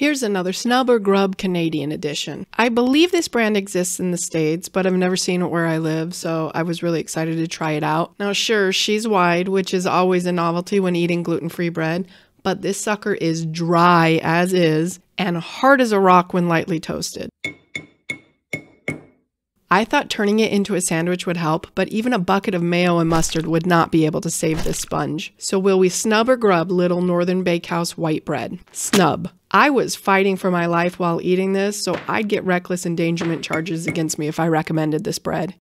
Here's another Snub or Grub Canadian edition. I believe this brand exists in the States, but I've never seen it where I live, so I was really excited to try it out. Now, sure, she's wide, which is always a novelty when eating gluten free bread, but this sucker is dry as is and hard as a rock when lightly toasted. I thought turning it into a sandwich would help, but even a bucket of mayo and mustard would not be able to save this sponge. So will we snub or grub Little Northern Bakehouse white bread? Snub. I was fighting for my life while eating this, so I'd get reckless endangerment charges against me if I recommended this bread.